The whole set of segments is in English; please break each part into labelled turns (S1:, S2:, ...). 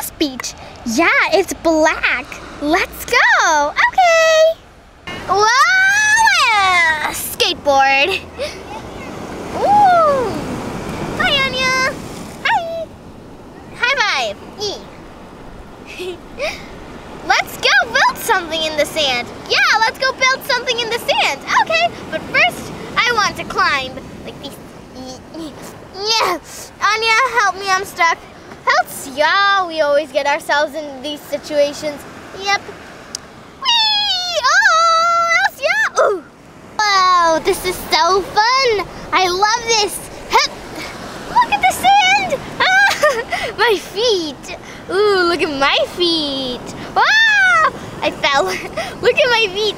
S1: this beach? Yeah, it's black. Let's go. Okay. Whoa! Skateboard. Ooh. Hi, Anya. Hi. High five. E. let's go build something in the sand. Yeah, let's go build something in the sand. Okay, but first I want to climb like this. Yeah. Anya, help me. I'm stuck. Helps. Yeah, we always get ourselves in these situations. Yep. Whee! Oh, Elsia! Ooh. Wow, this is so fun. I love this. Look at the sand. Ah, my feet. Ooh, look at my feet. Wow! I fell. look at my feet.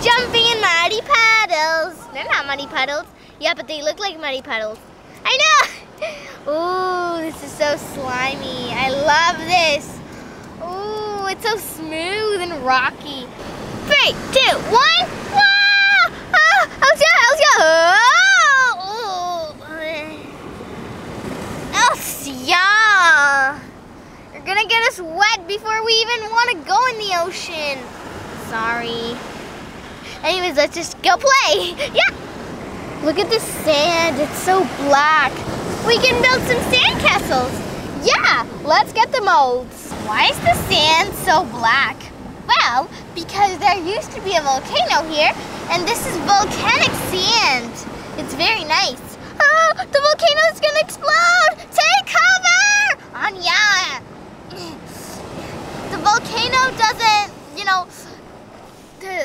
S1: Jumping in muddy puddles. They're not muddy puddles. Yeah, but they look like muddy puddles. I know. Ooh, this is so slimy. I love this. Ooh, it's so smooth and rocky. Three, two, one. Wow! Ah, Elsia, Elsia. Oh, Elsia. You're gonna get us wet before we even want to go in the ocean. Sorry. Anyways, let's just go play. Yeah. Look at the sand, it's so black. We can build some sand castles. Yeah, let's get the molds. Why is the sand so black? Well, because there used to be a volcano here, and this is volcanic sand. It's very nice. Oh, the volcano is gonna explode! Take cover! Anya! The volcano doesn't, you know,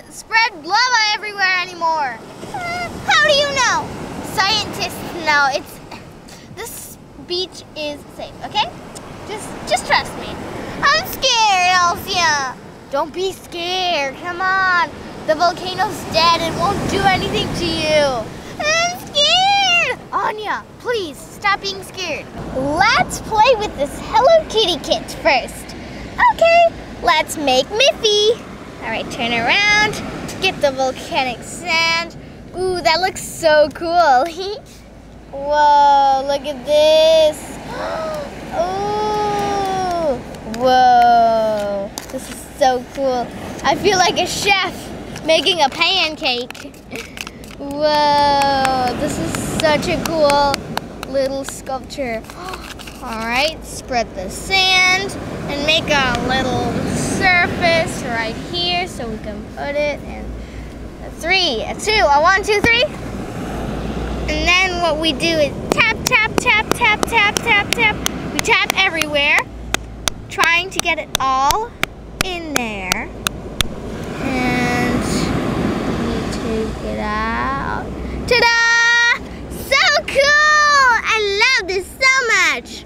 S1: spread lava everywhere anymore. Uh, how do you know? Scientists know it's beach is safe, okay? Just just trust me. I'm scared, Elsia. Don't be scared. Come on. The volcano's dead and won't do anything to you. I'm scared. Anya, please stop being scared. Let's play with this Hello Kitty kit first. Okay, let's make Miffy. All right, turn around, get the volcanic sand. Ooh, that looks so cool. Whoa, look at this. Ooh, whoa, this is so cool. I feel like a chef making a pancake. Whoa, this is such a cool little sculpture. All right, spread the sand and make a little surface right here so we can put it in a three, a two, a one, two, three. And then what we do is tap, tap, tap, tap, tap, tap, tap. We tap everywhere, trying to get it all in there. And we take it out. Ta-da! So cool! I love this so much.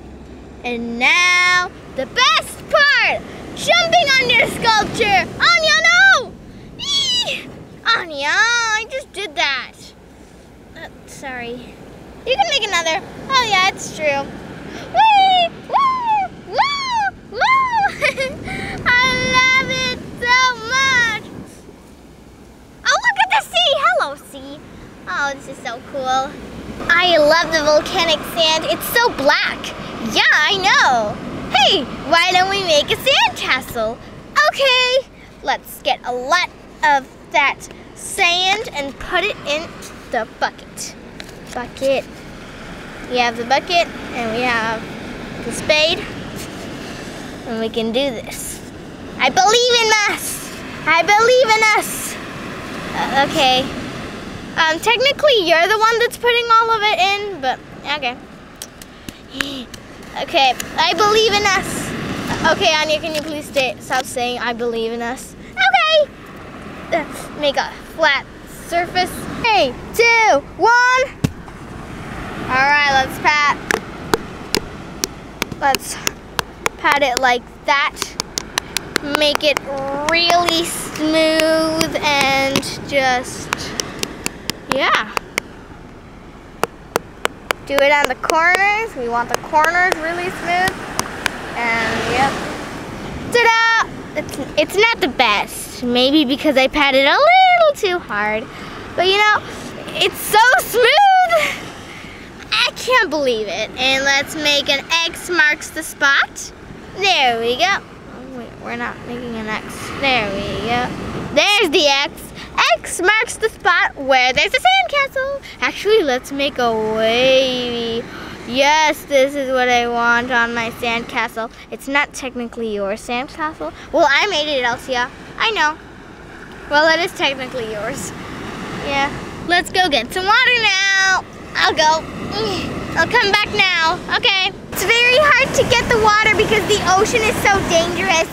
S1: And now, the best part! Jumping on your sculpture! Anya, no! Eee! Anya, I just did that. Uh, sorry. You can make another. Oh yeah, it's true. Whee! Woo! Woo! Woo! I love it so much! Oh, look at the sea! Hello, sea. Oh, this is so cool. I love the volcanic sand. It's so black. Yeah, I know. Hey, why don't we make a sand castle? Okay, let's get a lot of that sand and put it in the bucket. Bucket. We have the bucket and we have the spade. And we can do this. I believe in us. I believe in us. Uh, okay. Um, technically, you're the one that's putting all of it in, but okay. Okay, I believe in us. Okay, Anya, can you please stay, stop saying I believe in us? Okay. Let's make a flat surface. Three, two, one. All right, let's pat. Let's pat it like that. Make it really smooth and just, yeah. Do it on the corners. We want the corners really smooth. And yep. Ta-da! It's, it's not the best. Maybe because I patted a little too hard. But you know, it's so smooth. I can't believe it. And let's make an X marks the spot. There we go. Oh, wait, we're not making an X. There we go. There's the X. X marks the spot where there's a sandcastle. Actually, let's make a wavy. Yes, this is what I want on my sandcastle. It's not technically your sandcastle. Well, I made it, Elsia. I know. Well, it is technically yours. Yeah. Let's go get some water now. I'll go. I'll come back now. Okay. It's very hard to get the water because the ocean is so dangerous.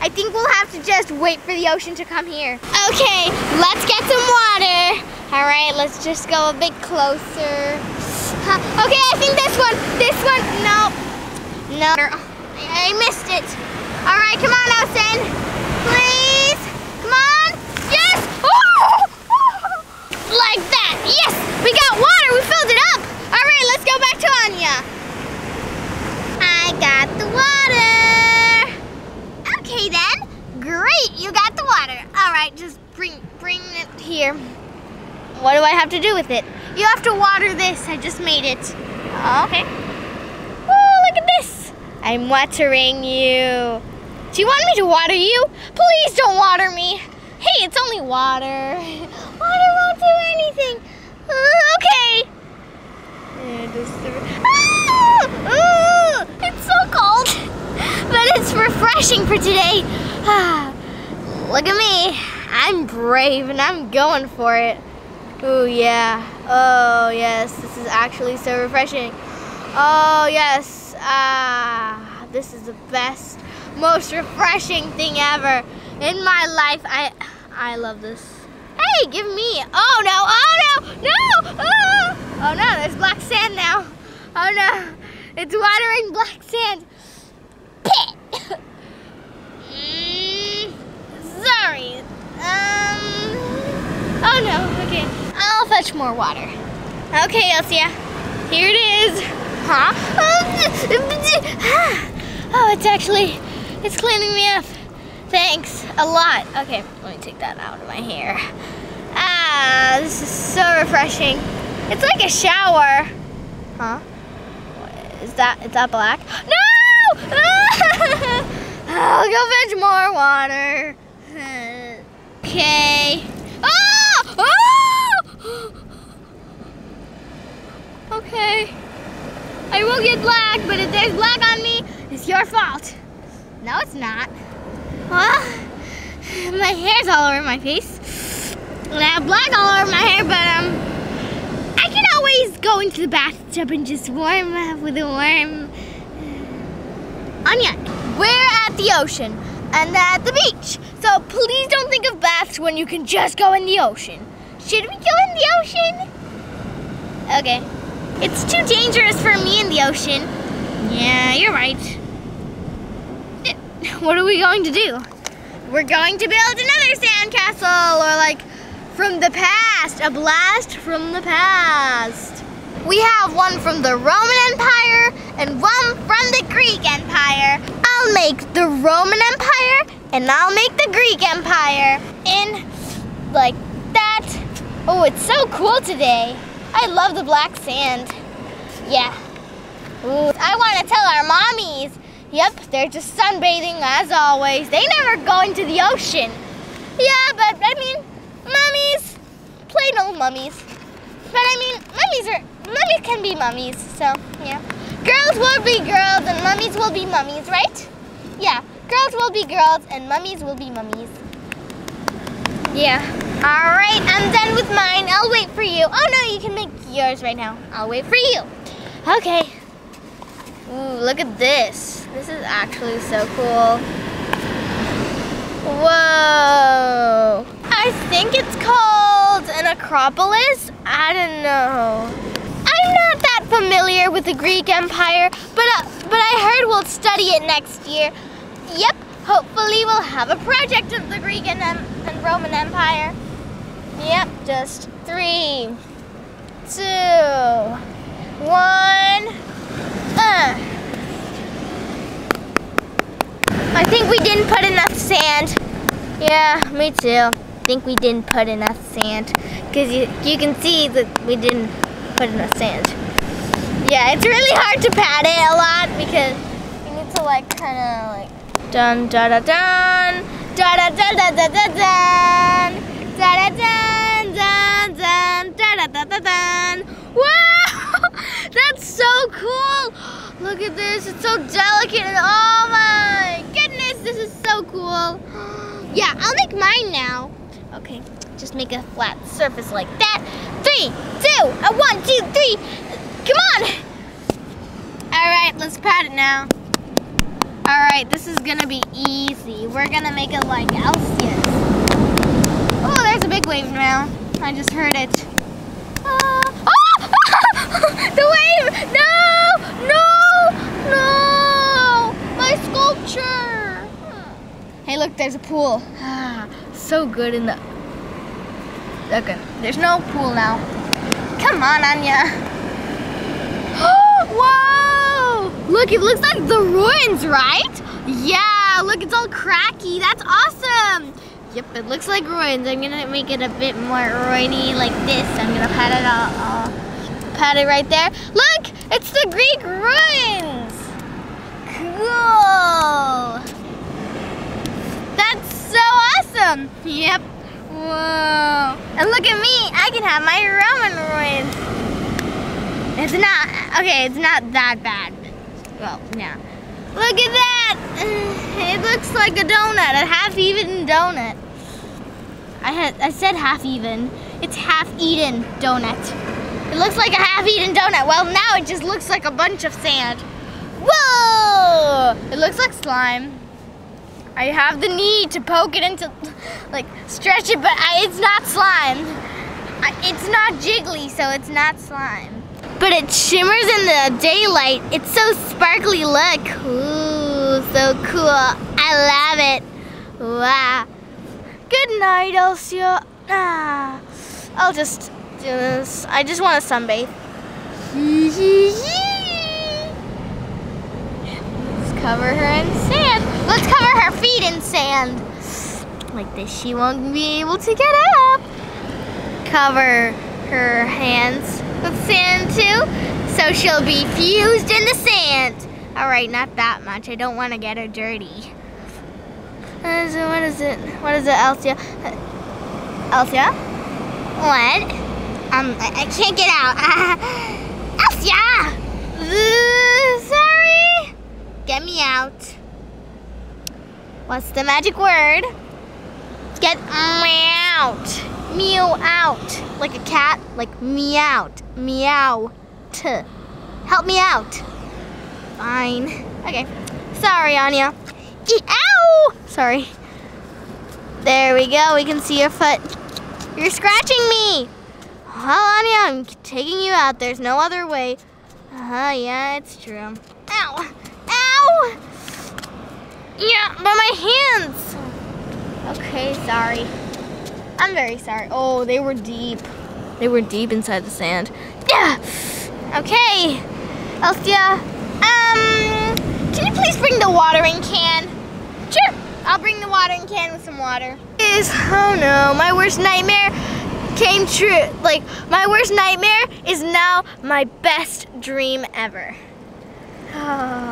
S1: I think we'll have to just wait for the ocean to come here. Okay, let's get some water. All right, let's just go a bit closer. Huh, Okay, I think this one, this one, no, no, I, missed it. All right, come on, Ocean, please, come on, yes, oh! like that, yes, we got water, we filled it up. All right, let's go back to Anya. I got the water. Okay then, great, you got the water. All right, just bring, bring it here. What do I have to do with it? You have to water this. I just made it. Oh, okay. Oh, look at this. I'm watering you. Do you want me to water you? Please don't water me. Hey, it's only water. Water won't do anything. Uh, okay. It's the- Ah! Ah! It's so cold. But it's refreshing for today. Ah, Look at me. I'm brave and I'm going for it. Oh yeah. Oh yes. This is actually so refreshing. Oh yes. Ah, this is the best, most refreshing thing ever in my life. I I love this. Hey, give me. Oh no. Oh no. No. Ah! Oh no. There's black sand now. Oh no. It's watering black sand. Pit. Mm, sorry. Um. Oh no. Okay. I'll fetch more water. Okay, Elsia. Here it is. Huh? Oh, it's actually, it's cleaning me up. Thanks a lot. Okay, let me take that out of my hair. Ah, this is so refreshing. It's like a shower. Huh? Is that is that black? No! I'll go fetch more water. Okay. Ah! Ah! Okay. I will get black, but if there's black on me, it's your fault. No, it's not. Well, my hair's all over my face. I have black all over my hair, but um, I can always go into the bathtub and just warm up with a warm. onion. we're at the ocean and at the beach. So please don't think of baths when you can just go in the ocean. Should we go in the ocean? Okay. It's too dangerous for me in the ocean. Yeah, you're right. What are we going to do? We're going to build another sandcastle, or like from the past, a blast from the past. We have one from the Roman Empire and one from the Greek Empire. I'll make the Roman Empire and I'll make the Greek Empire in like that. Oh, it's so cool today. I love the black sand. Yeah. Ooh, I want to tell our mommies. Yep, they're just sunbathing as always. They never go into the ocean. Yeah, but I mean, mummies, plain old mummies. But I mean, mummies are mummies can be mummies. So yeah, girls will be girls and mummies will be mummies, right? Yeah, girls will be girls and mummies will be mummies. Yeah. All right, I'm done with mine. I'll wait for you. Oh no, you can make yours right now. I'll wait for you. Okay. Ooh, look at this. This is actually so cool. Whoa. I think it's called an Acropolis. I don't know. I'm not that familiar with the Greek Empire, but uh, but I heard we'll study it next year. Yep. Hopefully we'll have a project of the Greek and, um, and Roman Empire. Yep. Just three, two, one. Uh. I think we didn't put enough sand. Yeah, me too. Think we didn't put enough sand. Because you, you can see that we didn't put enough sand. Yeah, it's really hard to pat it a lot because you need to like kind of like dun da da dun da da da da da da dun da da dun dun dun da da da da dun. Wow, that's so cool. Look at this, it's so delicate and oh my goodness, this is so cool. Yeah, I'll make mine now. Okay, just make a flat surface like that. Three, two, a one, two, three. Come on. All right, let's pat it now. All right, this is gonna be easy. We're gonna make it like Elsia's. Oh, there's a big wave now. I just heard it. Oh! the wave! No! No! No! My sculpture! Hey, look, there's a pool. Ah. So good in the... Okay, there's no pool now. Come on, Anya. Whoa! Look, it looks like the ruins, right? Yeah, look, it's all cracky. That's awesome. Yep, it looks like ruins. I'm gonna make it a bit more ruiny like this. I'm gonna pat it all, all pat it right there. Look, it's the Greek ruins. Cool. Awesome. Yep. Whoa. And look at me, I can have my Roman ruins. It's not, okay, it's not that bad. Well, yeah. Look at that! It looks like a donut, a half-even donut. I had, I said half-even. It's half-eaten donut. It looks like a half-eaten donut. Well, now it just looks like a bunch of sand. Whoa! It looks like slime. I have the need to poke it into, like, stretch it, but I, it's not slime. I, it's not jiggly, so it's not slime but it shimmers in the daylight. It's so sparkly, look. Ooh, so cool. I love it. Wow. Good night, Elsia. Ah, I'll just do this. I just want to sunbathe. Let's cover her in. Let's cover her feet in sand. Like this, she won't be able to get up. Cover her hands with sand too, so she'll be fused in the sand. All right, not that much. I don't want to get her dirty. What is it? What is it? What is it, Elsia? Elsia? What? Um, I, I can't get out. Elsia! Uh, sorry. Get me out. What's the magic word? Get out meow out. Like a cat, like meow, meow. -t. Help me out. Fine. Okay. Sorry, Anya. Ow! Sorry. There we go. We can see your foot. You're scratching me. Well, Anya, I'm taking you out. There's no other way. Uh-huh, yeah, it's true. Yeah, but my hands. Okay, sorry. I'm very sorry. Oh, they were deep. They were deep inside the sand. Yeah. Okay. Elsia, um, can you please bring the watering can? Sure. I'll bring the watering can with some water. Is oh no, my worst nightmare came true. Like my worst nightmare is now my best dream ever. Oh,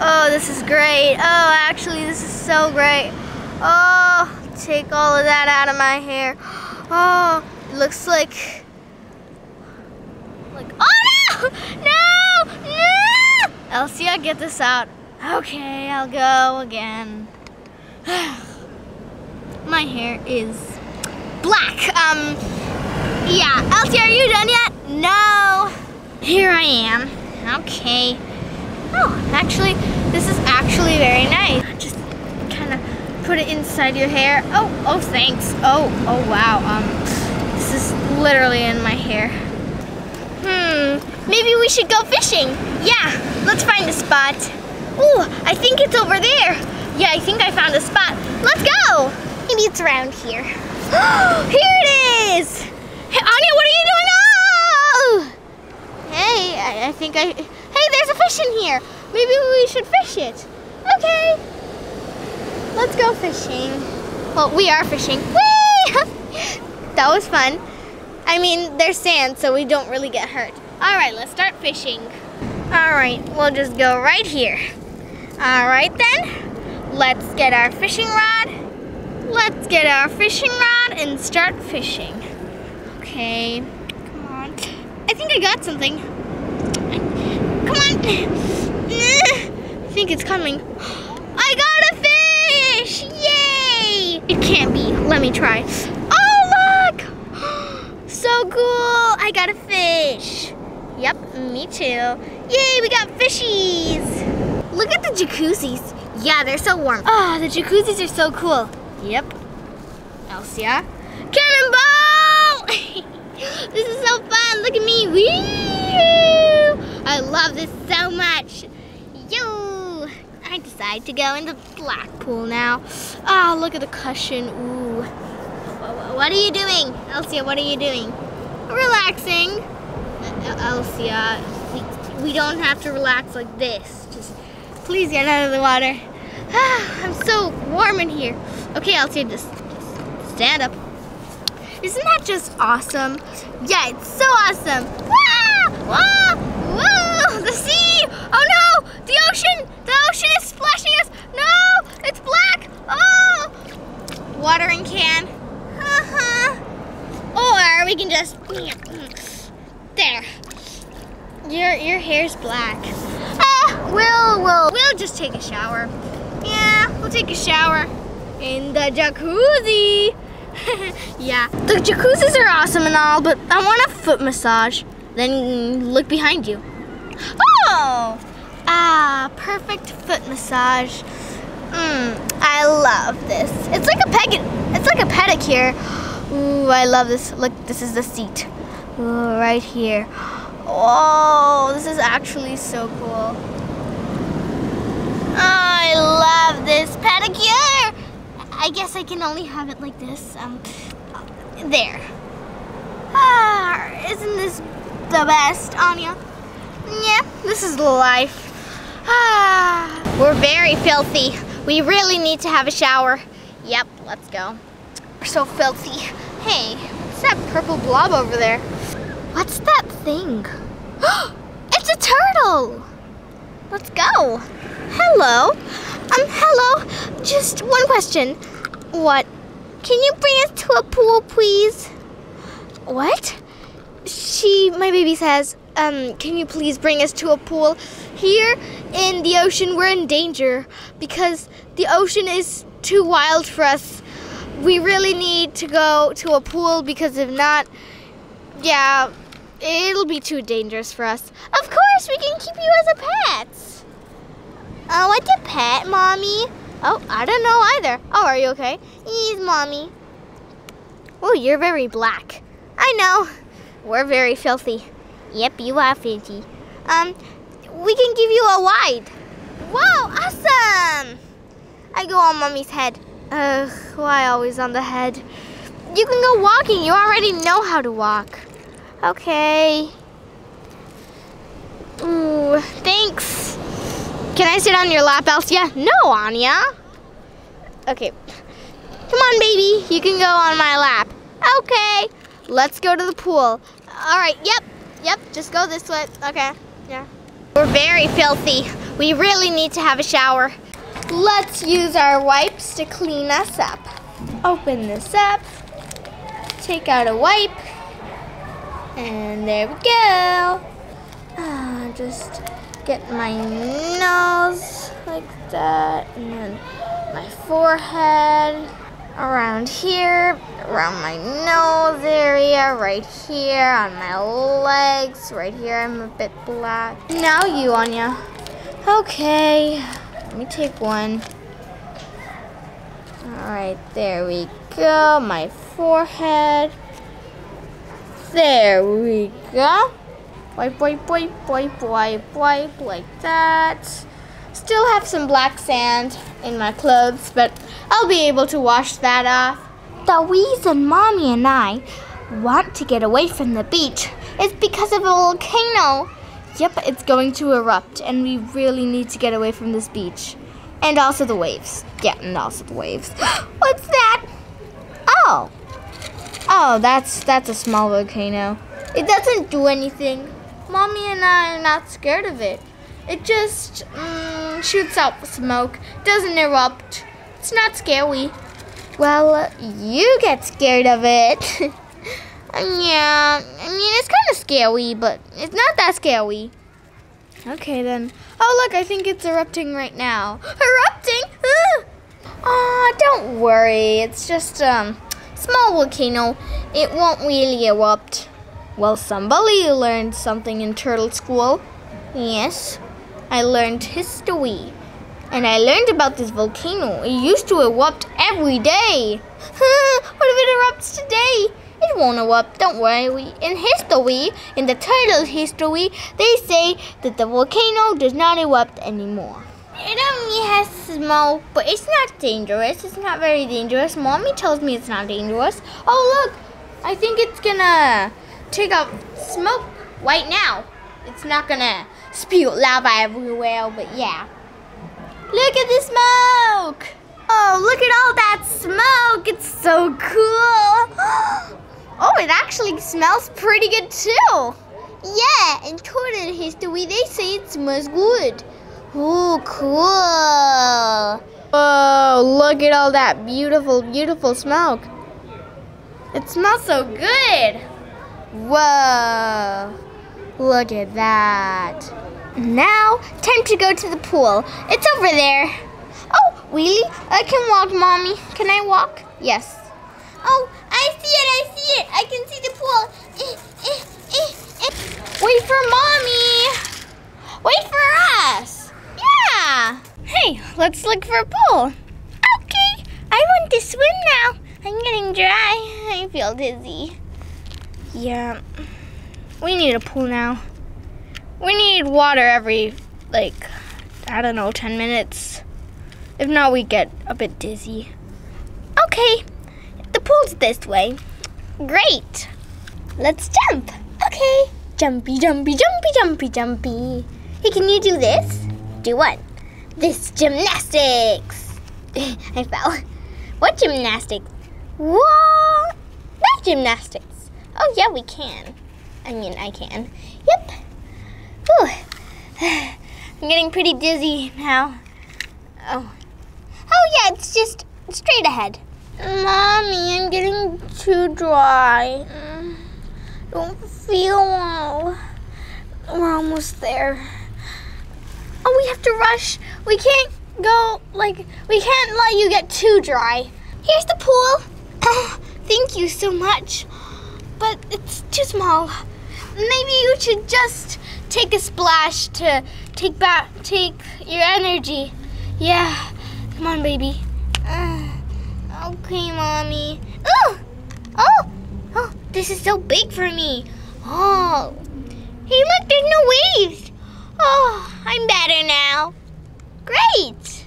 S1: oh this is great. Oh, actually, this is so great. Oh, take all of that out of my hair. Oh, it looks like, like, oh no, no, no! Elsia, get this out. Okay, I'll go again. my hair is black. Um, yeah, Elsie, are you done yet? No. Here I am. Okay. Oh, actually, this is actually very nice. Just kind of put it inside your hair. Oh, oh, thanks. Oh, oh, wow. Um, this is literally in my hair. Hmm, maybe we should go fishing. Yeah, let's find a spot. Ooh, I think it's over there. Yeah, I think I found a spot. Let's go. Maybe it's around here. here it is. Hey, Anya, what are you doing? Oh! Hey, I, I think I, fish in here. Maybe we should fish it. Okay. Let's go fishing. Well, we are fishing. Whee! that was fun. I mean, there's sand, so we don't really get hurt. All right, let's start fishing. All right, we'll just go right here. All right then, let's get our fishing rod. Let's get our fishing rod and start fishing. Okay, come on. I think I got something. Come on. I think it's coming. I got a fish! Yay! It can't be. Let me try. Oh, look! So cool! I got a fish. Yep, me too. Yay, we got fishies! Look at the jacuzzis. Yeah, they're so warm. Oh, the jacuzzis are so cool. Yep. Elsia. Cannonball! this is so fun. Look at me. I love this so much. Yo! I decide to go in the black pool now. Oh, look at the cushion. Ooh. What are you doing? Elsia, what are you doing? Relaxing. Elsia, we, we don't have to relax like this. Just Please get out of the water. Ah, I'm so warm in here. Okay, Elsia, just. Stand up. Isn't that just awesome? Yeah, it's so awesome. Whoa! Whoa! Whoa! The sea! Oh no! The ocean! The ocean is splashing us! No! It's black! Oh! Watering can. Uh-huh. Or we can just... There. Your, your hair's black. We'll, we'll, we'll just take a shower. Yeah, we'll take a shower in the jacuzzi. yeah, the jacuzzis are awesome and all, but I want a foot massage. Then look behind you. Oh, ah, perfect foot massage. Mmm, I love this. It's like a peg. It's like a pedicure. Ooh, I love this. Look, this is the seat. Ooh, right here. Oh, this is actually so cool. I love this pedicure. I guess I can only have it like this. Um, there. Ah, isn't this the best, Anya? Yeah, this is life. Ah, we're very filthy. We really need to have a shower. Yep, let's go. We're so filthy. Hey, what's that purple blob over there? What's that thing? it's a turtle! Let's go. Hello. Um, hello. Just one question. What? Can you bring us to a pool, please? What? She, my baby says, um, can you please bring us to a pool? Here in the ocean, we're in danger because the ocean is too wild for us. We really need to go to a pool because if not, yeah, it'll be too dangerous for us. Of course, we can keep you as a pet. Oh, what's a pet, Mommy? Oh, I don't know either. Oh, are you okay? He's Mommy. Oh, you're very black. I know. We're very filthy. Yep, you are filthy. Um, we can give you a wide. Wow, awesome! I go on Mommy's head. Ugh, why always on the head? You can go walking. You already know how to walk. Okay. Ooh, thanks. Can I sit on your lap, Elsia? No, Anya. Okay. Come on, baby. You can go on my lap. Okay. Let's go to the pool. All right. Yep. Yep. Just go this way. Okay. Yeah. We're very filthy. We really need to have a shower. Let's use our wipes to clean us up. Open this up. Take out a wipe. And there we go. Uh, just get my nose like that, and then my forehead around here, around my nose area, right here, on my legs, right here, I'm a bit black. Now you, Anya. Okay, let me take one. Alright, there we go, my forehead. There we go. Wipe, wipe, wipe, wipe, wipe, wipe, like that. Still have some black sand in my clothes, but I'll be able to wash that off. The reason Mommy and I want to get away from the beach is because of a volcano. Yep, it's going to erupt, and we really need to get away from this beach. And also the waves. Yeah, and also the waves. What's that? Oh. Oh, that's that's a small volcano. It doesn't do anything. Mommy and I are not scared of it. It just, um, shoots out smoke, doesn't erupt. It's not scary. Well, you get scared of it. yeah, I mean, it's kind of scary, but it's not that scary. Okay, then. Oh, look, I think it's erupting right now. Erupting? Ah! Aw, don't worry. It's just a um, small volcano. It won't really erupt. Well, somebody learned something in turtle school. Yes, I learned history. And I learned about this volcano. It used to erupt every day. what if it erupts today? It won't erupt, don't worry. In history, in the turtle's history, they say that the volcano does not erupt anymore. It only has smoke, but it's not dangerous. It's not very dangerous. Mommy tells me it's not dangerous. Oh, look. I think it's gonna take out smoke right now. It's not gonna spew lava everywhere, but yeah. Look at the smoke! Oh, look at all that smoke! It's so cool! Oh, it actually smells pretty good too! Yeah, in Tornado history, they say it smells good. Oh, cool! Oh, look at all that beautiful, beautiful smoke. It smells so good! Whoa! Look at that. Now, time to go to the pool. It's over there. Oh, really? I can walk, Mommy. Can I walk? Yes. Oh, I see it, I see it. I can see the pool. Eh, eh, eh, Wait for Mommy. Wait for us. Yeah. Hey, let's look for a pool. Okay, I want to swim now. I'm getting dry. I feel dizzy. Yeah, we need a pool now. We need water every, like, I don't know, 10 minutes. If not, we get a bit dizzy. Okay, the pool's this way. Great. Let's jump. Okay. Jumpy, jumpy, jumpy, jumpy, jumpy. Hey, can you do this? Do what? This gymnastics. I fell. What gymnastics? What? That gymnastics. Oh, yeah, we can. I mean, I can. Yep. Whew. I'm getting pretty dizzy now. Oh. Oh, yeah, it's just straight ahead. Mommy, I'm getting too dry. Don't feel well. We're almost there. Oh, we have to rush. We can't go, like, we can't let you get too dry. Here's the pool. Oh, thank you so much but it's too small. Maybe you should just take a splash to take back, take your energy. Yeah, come on, baby. Uh, okay, mommy. Oh, oh, oh! This is so big for me. Oh, hey, look, there's no waves. Oh, I'm better now. Great.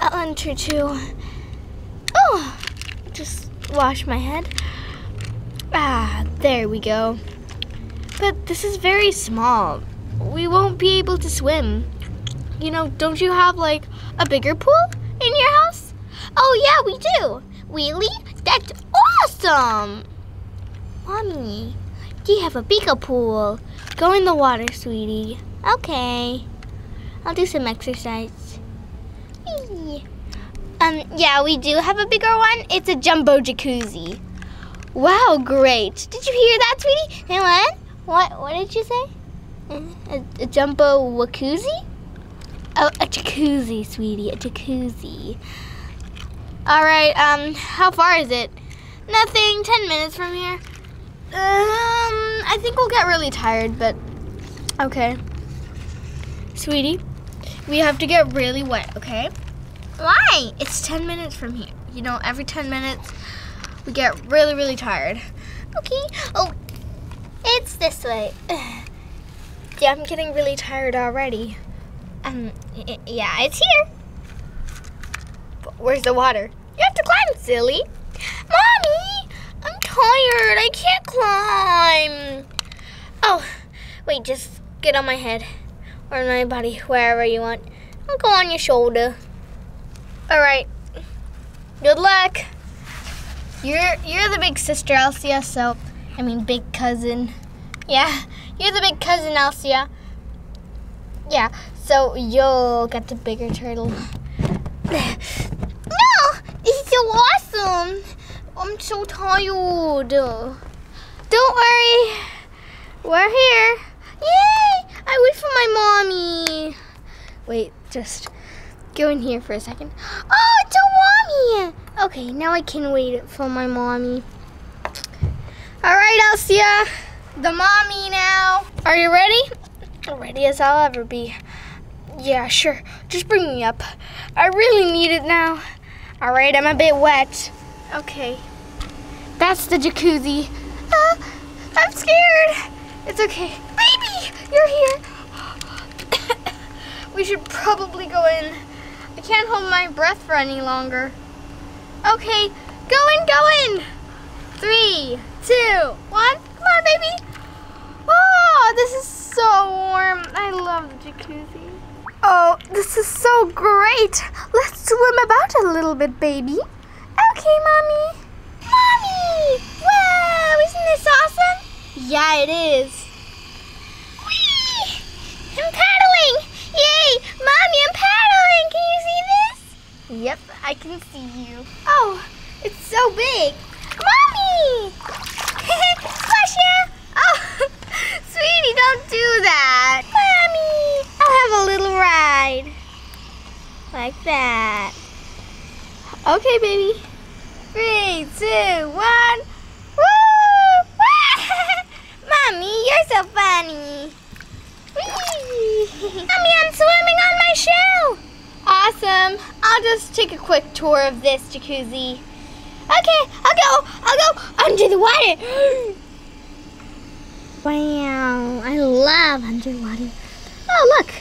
S1: I'll enter too. Oh, just wash my head. Ah, there we go. But this is very small. We won't be able to swim. You know, don't you have like a bigger pool in your house? Oh yeah, we do. Really? That's awesome. Mommy, do you have a bigger pool? Go in the water, sweetie. Okay. I'll do some exercise. Um, yeah, we do have a bigger one. It's a jumbo jacuzzi. Wow, great. Did you hear that, sweetie? Hey, what? What, did you say? A, a jumbo jacuzzi? Oh, a jacuzzi, sweetie, a jacuzzi. All right, um, how far is it? Nothing, 10 minutes from here. Um, I think we'll get really tired, but okay. Sweetie, we have to get really wet, okay? Why? It's 10 minutes from here. You know, every 10 minutes, we get really, really tired. Okay. Oh, it's this way. Yeah, I'm getting really tired already. Um, yeah, it's here. But where's the water? You have to climb, silly. Mommy, I'm tired. I can't climb. Oh, wait, just get on my head or my body, wherever you want. I'll go on your shoulder. All right. Good luck. You're you're the big sister, Elsia. So, I mean, big cousin. Yeah, you're the big cousin, Elsia. Yeah. So you'll get the bigger turtle. no, it's so awesome. I'm so tired. Don't worry, we're here. Yay! I wait for my mommy. Wait, just go in here for a second. Oh, it's a mommy. Okay, now I can wait for my mommy. All right, Elsia, the mommy now. Are you ready? Ready as I'll ever be. Yeah, sure. Just bring me up. I really need it now. All right, I'm a bit wet. Okay. That's the jacuzzi. Ah, I'm scared. It's okay. Baby, you're here. we should probably go in. I can't hold my breath for any longer. Okay, go in, go in. Three, two, one. Come on, baby. Oh, this is so warm. I love the jacuzzi. Oh, this is so great. Let's swim about a little bit, baby. Okay, Mommy. Mommy! Wow, isn't this awesome? Yeah, it is. Whee! I'm paddling! Yay! Mommy, I'm paddling! Can you see this? Yep, I can see you. Oh, it's so big. Mommy! Sasha! Oh, sweetie, don't do that. Mommy! I'll have a little ride. Like that. Okay, baby. Three, two, one. Woo! Mommy, you're so funny. Mommy, I'm swimming on my shell. Awesome. I'll just take a quick tour of this jacuzzi. Okay, I'll go. I'll go under the water. wow, I love underwater. Oh, look.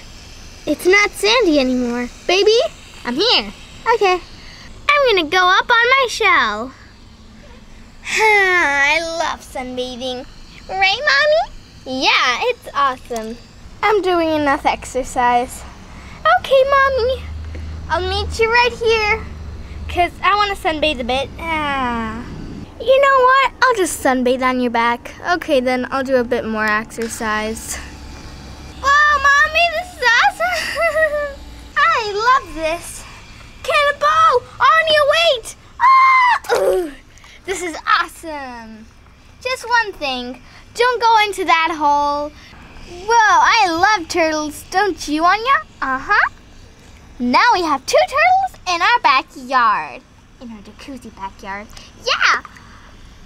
S1: It's not sandy anymore. Baby, I'm here. Okay. I'm gonna go up on my shell. I love sunbathing. Right, Mommy? Yeah, it's awesome. I'm doing enough exercise. Okay, Mommy. I'll meet you right here. Because I want to sunbathe a bit. Ah. You know what? I'll just sunbathe on your back. Okay, then I'll do a bit more exercise. Wow, Mommy, this is awesome. I love this. Cannonball! On your weight! Ah! This is awesome. Just one thing. Don't go into that hole. Whoa, I love turtles, don't you, Anya? Uh-huh. Now we have two turtles in our backyard. In our jacuzzi backyard. Yeah!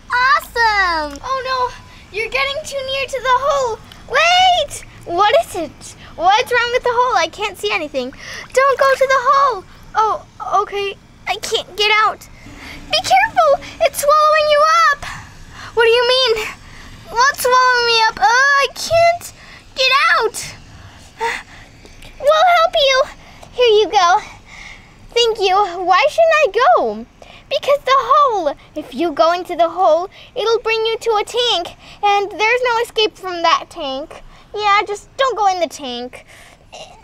S1: Awesome! Oh no, you're getting too near to the hole. Wait! What is it? What's wrong with the hole? I can't see anything. Don't go to the hole. Oh, okay. I can't get out. Be careful! It's swallowing you up! What do you mean? What's swallowing me up? Oh, I can't get out! We'll help you. Here you go. Thank you. Why shouldn't I go? Because the hole. If you go into the hole, it'll bring you to a tank, and there's no escape from that tank. Yeah, just don't go in the tank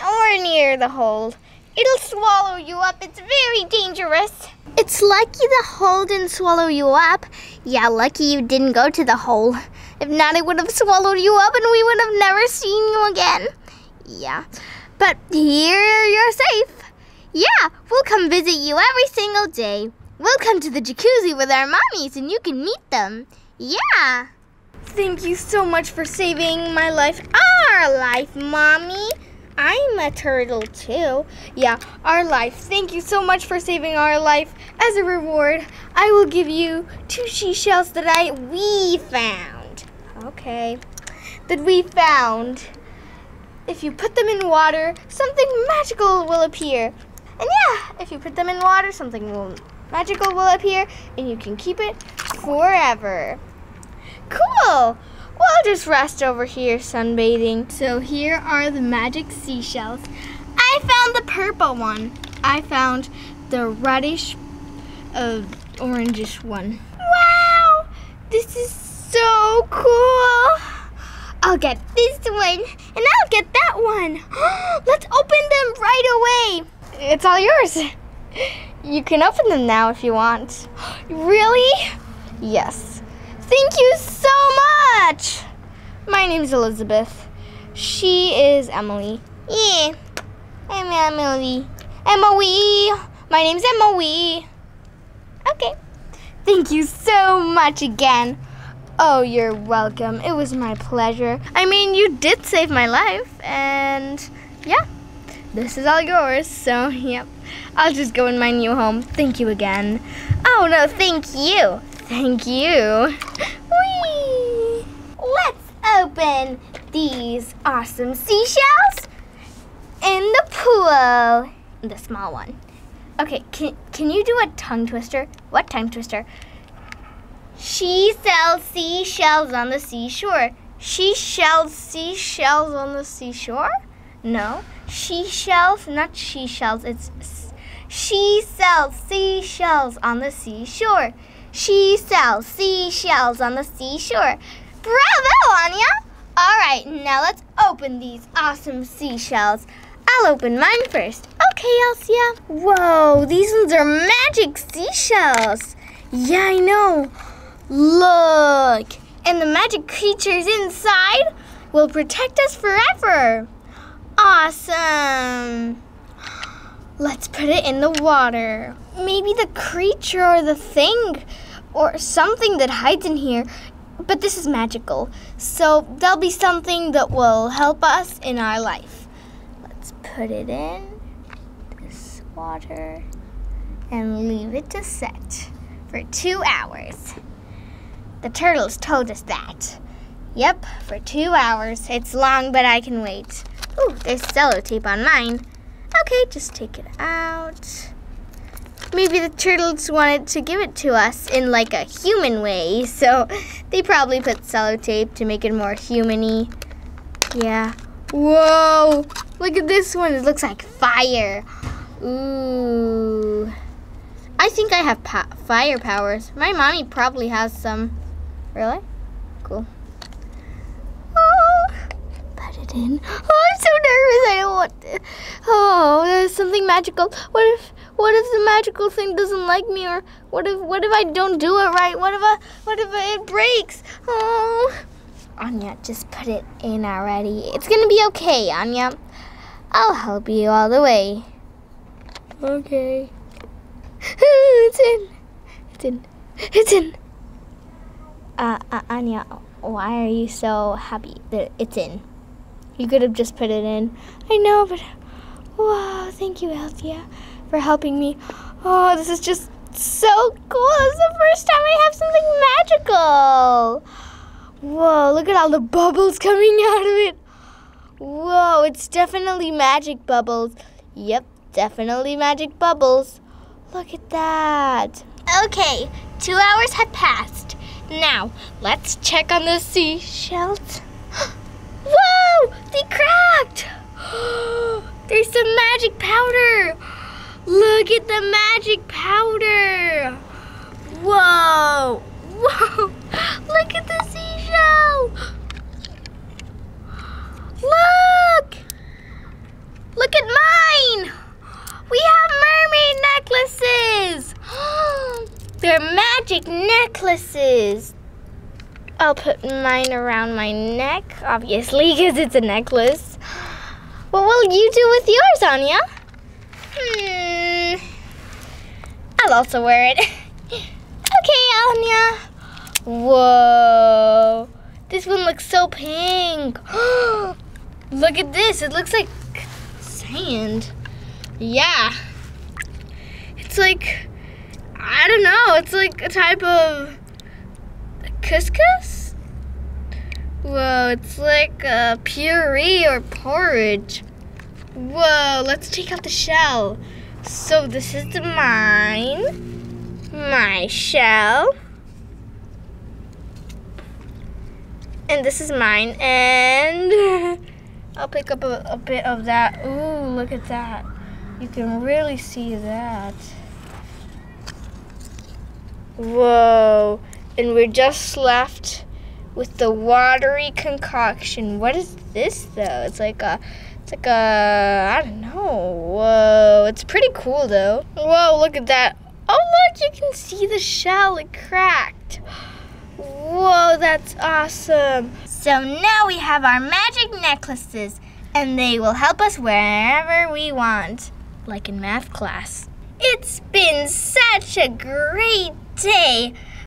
S1: or near the hole. It'll swallow you up. It's very dangerous. It's lucky the hole didn't swallow you up. Yeah, lucky you didn't go to the hole. If not, it would have swallowed you up and we would have never seen you again. Yeah, but here you're safe. Yeah, we'll come visit you every single day. We'll come to the jacuzzi with our mommies and you can meet them. Yeah. Thank you so much for saving my life. Our life, Mommy. I'm a turtle too. Yeah, our life. Thank you so much for saving our life. As a reward, I will give you two seashells that I we found. Okay. That we found. If you put them in water, something magical will appear. And yeah, if you put them in water, something will magical will appear and you can keep it forever. Cool! Well, just rest over here sunbathing. So here are the magic seashells. I found the purple one. I found the reddish, uh, orangish one. Wow! This is so cool! I'll get this one, and I'll get that one. Let's open them right away. It's all yours. You can open them now if you want. Really? Yes. Thank you so much. My name's Elizabeth. She is Emily. Yeah. I'm Emily. Emily. My name's Emily. Okay. Thank you so much again. Oh, you're welcome. It was my pleasure. I mean, you did save my life, and yeah, this is all yours. So, yep, I'll just go in my new home. Thank you again. Oh, no, thank you. Thank you. Whee! Let's open these awesome seashells in the pool. The small one. Okay, can, can you do a tongue twister? What tongue twister? She sells seashells on the seashore. She shells seashells on the seashore? No, she shells, not she shells. It's she sells seashells on the seashore. She sells seashells on the seashore. Bravo, Anya! All right, now let's open these awesome seashells. I'll open mine first. Okay, Elsia. Whoa, these ones are magic seashells. Yeah, I know. Look! And the magic creatures inside will protect us forever. Awesome! Let's put it in the water. Maybe the creature or the thing or something that hides in here. But this is magical. So there'll be something that will help us in our life. Let's put it in this water and leave it to set for two hours. The turtles told us that. Yep, for two hours. It's long, but I can wait. Ooh, there's cello tape on mine. Okay, just take it out. Maybe the turtles wanted to give it to us in like a human way, so they probably put cello tape to make it more humany. Yeah. Whoa! Look at this one. It looks like fire. Ooh. I think I have fire powers. My mommy probably has some. Really? Cool. Oh, it in. Oh, I'm so nervous. I don't want to. Oh, there's something magical. What if what if the magical thing doesn't like me or what if what if I don't do it right? What if I what if it breaks? Oh. Anya, just put it in already. It's going to be okay, Anya. I'll help you all the way. Okay. it's in. It's in. It's in. Uh, uh, Anya, why are you so happy that it's in? You could have just put it in. I know, but wow, thank you, Elsia, for helping me. Oh, this is just so cool. It's the first time I have something magical. Whoa, look at all the bubbles coming out of it. Whoa, it's definitely magic bubbles. Yep, definitely magic bubbles. Look at that. Okay, two hours have passed. Now, let's check on the seashells. Whoa! They cracked! There's some magic powder! Look at the magic powder! Whoa! Whoa! Look at the seashell! Look! Look at mine! We have mermaid necklaces! They're magic necklaces. I'll put mine around my neck, obviously, because it's a necklace. What will you do with yours, Anya? Hmm. I'll also wear it. okay, Anya. Whoa. This one looks so pink. Look at this. It looks like sand. Yeah. It's like I don't know. It's like a type of couscous. Whoa, it's like a puree or porridge. Whoa, let's take out the shell. So this is mine, my shell. And this is mine, and I'll pick up a, a bit of that. Ooh, look at that. You can really see that. Whoa. And we're just left with the watery concoction. What is this though? It's like a it's like a I don't know. Whoa. It's pretty cool though. Whoa, look at that. Oh look, you can see the shell. It cracked. Whoa, that's awesome. So now we have our magic necklaces. and they will help us wherever we want, like in math class. It's been such a great day.